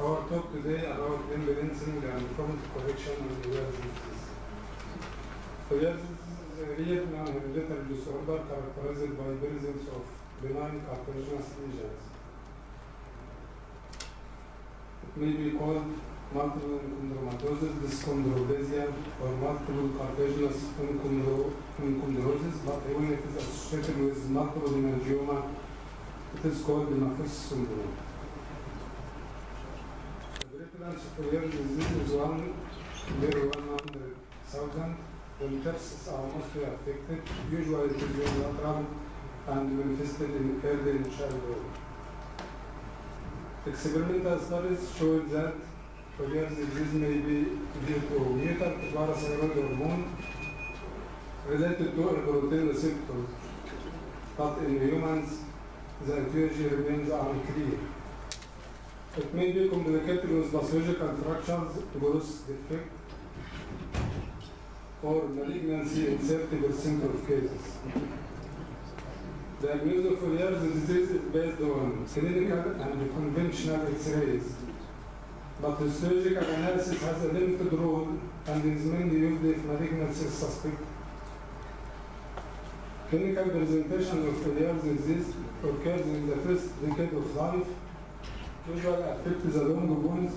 Our talk today about limb lengthening uh, and deformity correction in Ollier's disease. Ollier's disease is a rare non-hereditary disorder characterized by presence of benign cartilaginous lesions. It may be called multiple chondromatosis, dyschondroplasia, or multiple cartilaginous enchondrosis, but when it is associated with multiple hemangioma, it is called the Nephrosis syndrome. Of Ollier's disease is one per 100,000. The metaphyses are mostly affected, usually it is unilateral and manifested in early childhood. Experimental studies show that Uyar's disease may be due to mutant parathyroid hormone related to protein receptor, but in humans, the etiology remains unclear. It may be complicated with pathological fractures, growth defect, or malignancy in 30% of cases. Of Ollier's disease is based on clinical and conventional X-rays, but surgical analysis has a limited role and is mainly used if malignancy is suspected. Clinical presentation of Ollier's disease occurs in the first decade of life, usually affect the long bones.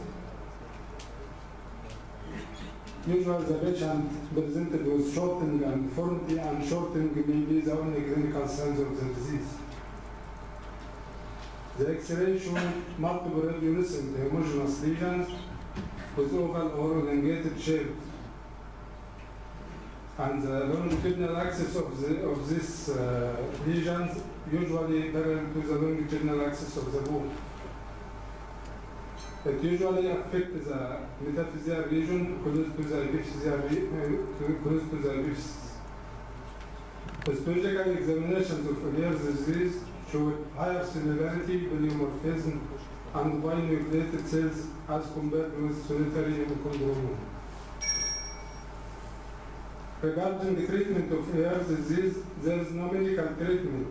Usually the patient presented with shortening and deformity and shortening may be the only clinical signs of the disease. The X-ray show multiple radiolucent homogeneous lesions with oval or elongated shape. And the longitudinal axis of, the, of these uh, lesions usually parallel to the longitudinal axis of the bone. It usually affects the metaphyseal region close to the epiphyseal the. Histological examinations of Ollier's disease show higher cellularity, polymorphism, and binucleated cells as compared with solitary enchondroma. Regarding the treatment of Ollier's disease, there is no medical treatment,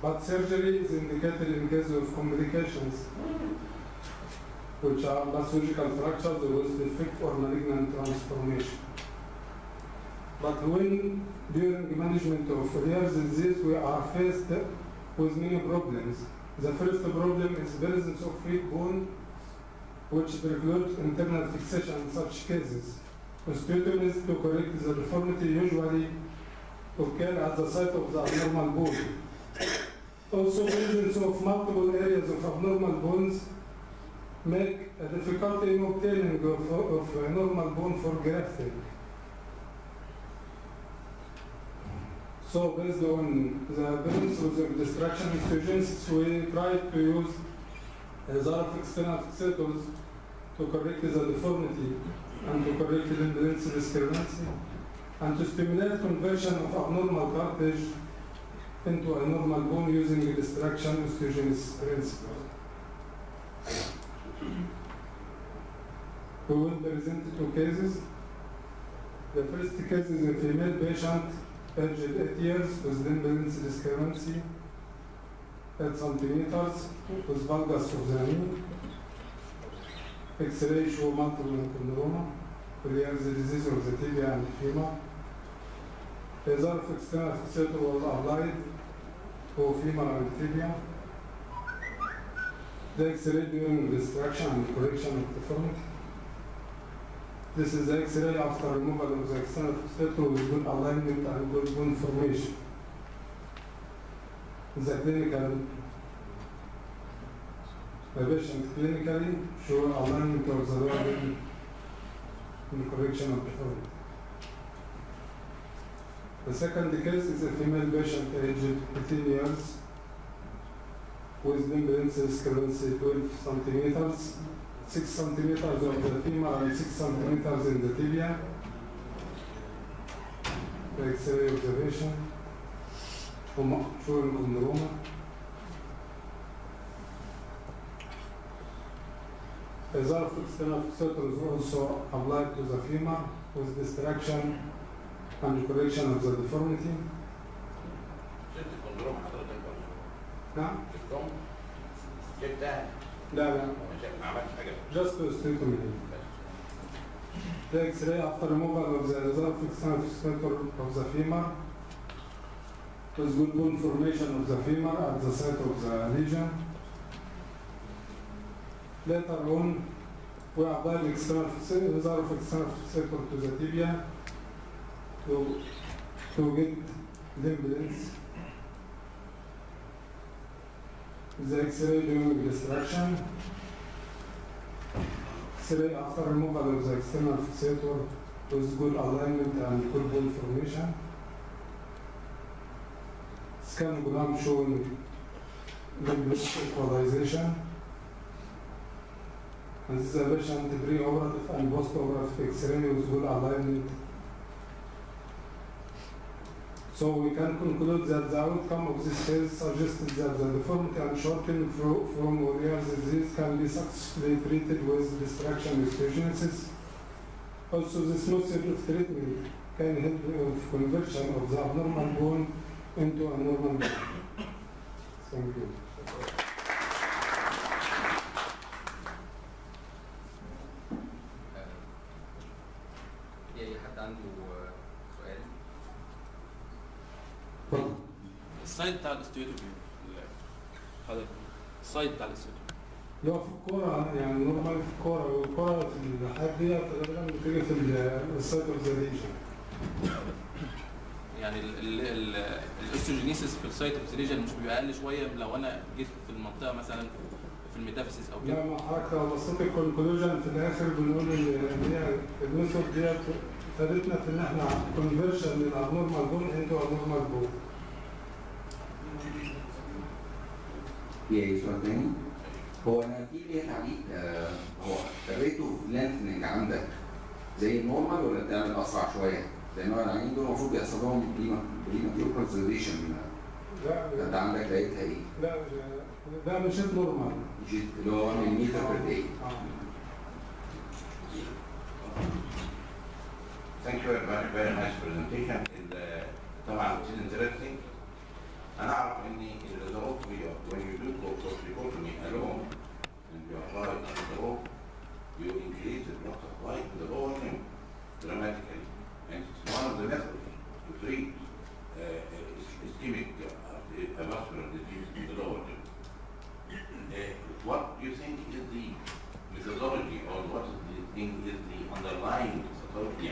but surgery is indicated in case of complications which are surgical fractures with defect or malignant transformation. But when during management of Ollier's disease, we are faced with many problems. The first problem is the presence of weak bone, which precludes internal fixation in such cases. Osteotomies to correct the deformity usually occur at the site of the abnormal bone. Also, presence of multiple areas of abnormal bones make a difficulty in obtaining of, of a normal bone for grafting. So based on the principles of distraction osteogenesis, we try to use a Zarf external fixators to correct the deformity and to correct the limb length discrepancy and to stimulate conversion of abnormal cartilage into a normal bone using the distraction osteogenesis principle. We will present two cases. The first case is a female patient aged 8 years with limb length discrepancy 8 centimeters with valgus knee. X-ray show multiple chondroma, clears the disease of the tibia and femur. Zarf external fixator was applied to femur and tibia. The X-ray during distraction and correction of deformity. This is the X-ray after removal of the external fixator with good alignment and good bone formation. The clinical, the patient clinically show alignment of the lower in correction of deformity. The second case is a female patient aged 18 years with limb discrepancy 12 centimeters 6 centimeters of the femur and 6 centimeters in the tibia. X-ray observation showing chondroma. A Zarf external fixator is also applied to the femur with distraction and correction of the deformity. نعم شفتهم شفتها لا لا ما عملتش حاجه just osteotomy The X-ray after removal of the reserve external sphincter of the femur with good bone formation of the femur at the site of the lesion. Later on, we apply the external fixator- reserve external fixator to the tibia to, to get limb length. The X-ray during distraction. X-ray after removal of the external fixator with good alignment and good bone formation. Scanogram showing limb equalization. And this is a patient pre-operative and post-operative X-ray with good alignment. So we can conclude that the outcome of this case suggested that the deformity and shortening fro- from Ollier's disease can be successfully treated with distraction osteogenesis. Also, this method of treatment can help of conversion of the abnormal bone into a normal bone. Thank you. السايد بتاع الاستوديو حضرتك السايد بتاع الاستوديو اللي هو في الكورة يعني نورمال في الكورة والكورة في الحاجات دي غالبا بتيجي في السايد ليجن. يعني ال- ال- ال- الاستروجينيسيس في السايت اوبسيليجن مش بيبقى أقل شوية لو أنا جيت في المنطقة مثلا في الميتافيسيس أو كده. لا ما حضرتك لو بصيت الكونكلوجن في الآخر بنقول إن هي الميثود ديت فادتنا في إن إحنا كونفرشن من ابنورمال بون انتو ابنورمال بون. في اي سؤال تاني؟ هو أنا في ليه تعليق آه هو الريت اوف لينثنج عندك زي النورمال ولا بتعمل أسرع شوية؟ لأن هو العيانين دول المفروض بيحصل لهم بريماتيور كونسرفيشن لا أنت عندك لقيتها إيه؟ لا ده مش نورمال. جيت اللي هو 1 ملم بير داي Thank you very, very nice presentation. ال- طبعا it is interesting. أنا أعرف إن الزروبي when you do corticotomy alone and you apply the rope, you increase the blood supply to the lower limb dramatically. And it's one of the methods to treat uh, ischemic uh, vascular disease in the lower limb. Uh, what do you think is the methodology or what is the thing is the underlying methodology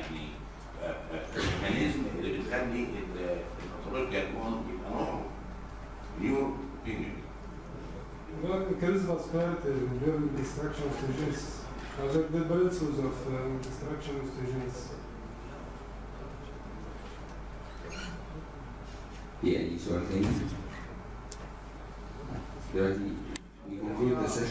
was heard during destruction of the breakthroughs of um, destruction of Tunis. Yeah, you sort of thing? We conclude the session.